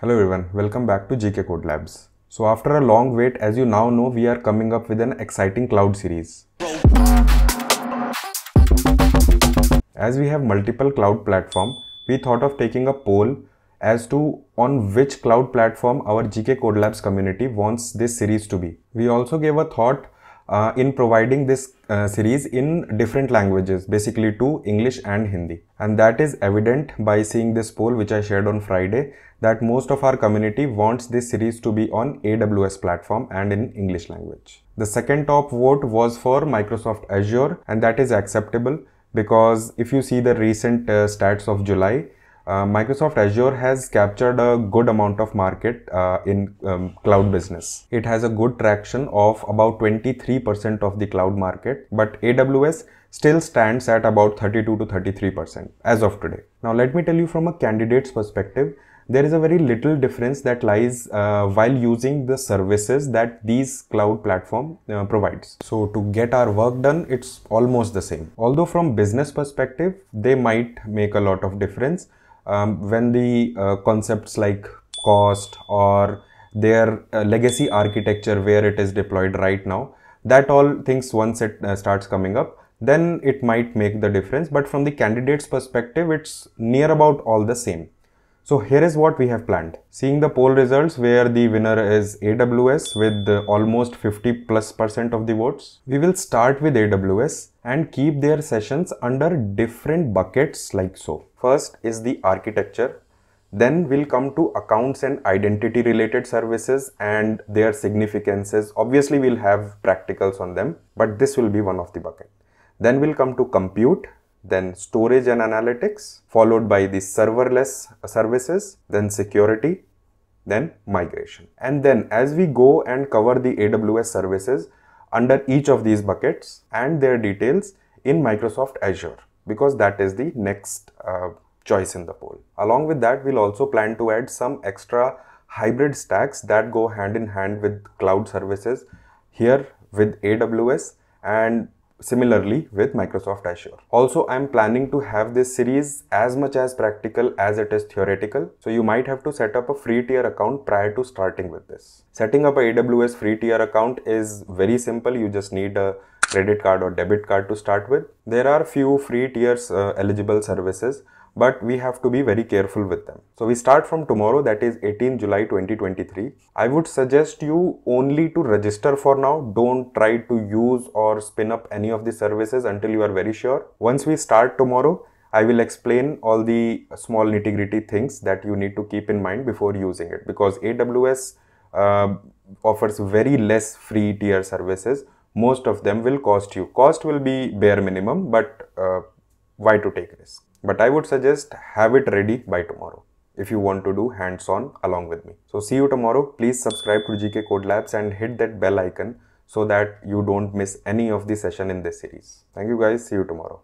Hello everyone, welcome back to GK Code Labs. So after a long wait, as you now know, we are coming up with an exciting cloud series. As we have multiple cloud platform, we thought of taking a poll as to on which cloud platform our GK Code Labs community wants this series to be. We also gave a thought uh, in providing this uh, series in different languages, basically to English and Hindi. And that is evident by seeing this poll which I shared on Friday that most of our community wants this series to be on AWS platform and in English language. The second top vote was for Microsoft Azure and that is acceptable because if you see the recent uh, stats of July, uh, Microsoft Azure has captured a good amount of market uh, in um, cloud business. It has a good traction of about 23% of the cloud market, but AWS still stands at about 32 to 33% as of today. Now, let me tell you from a candidate's perspective, there is a very little difference that lies uh, while using the services that these cloud platform uh, provides. So to get our work done, it's almost the same. Although from business perspective, they might make a lot of difference um, when the uh, concepts like cost or their uh, legacy architecture where it is deployed right now, that all things once it uh, starts coming up, then it might make the difference. But from the candidate's perspective, it's near about all the same. So here is what we have planned. Seeing the poll results where the winner is AWS with almost 50 plus percent of the votes. We will start with AWS and keep their sessions under different buckets like so. First is the architecture. Then we'll come to accounts and identity related services and their significances. Obviously we'll have practicals on them, but this will be one of the bucket. Then we'll come to compute then storage and analytics, followed by the serverless services, then security, then migration. And then as we go and cover the AWS services under each of these buckets and their details in Microsoft Azure, because that is the next uh, choice in the poll. Along with that, we'll also plan to add some extra hybrid stacks that go hand in hand with cloud services here with AWS and similarly with Microsoft Azure. Also, I'm planning to have this series as much as practical as it is theoretical. So you might have to set up a free tier account prior to starting with this. Setting up a AWS free tier account is very simple. You just need a credit card or debit card to start with. There are few free tiers uh, eligible services but we have to be very careful with them. So we start from tomorrow that is 18 July 2023. I would suggest you only to register for now. Don't try to use or spin up any of the services until you are very sure. Once we start tomorrow, I will explain all the small nitty gritty things that you need to keep in mind before using it because AWS uh, offers very less free tier services. Most of them will cost you. Cost will be bare minimum, but uh, why to take risk? But I would suggest have it ready by tomorrow if you want to do hands-on along with me. So see you tomorrow. Please subscribe to GK Code Labs and hit that bell icon so that you don't miss any of the session in this series. Thank you guys. See you tomorrow.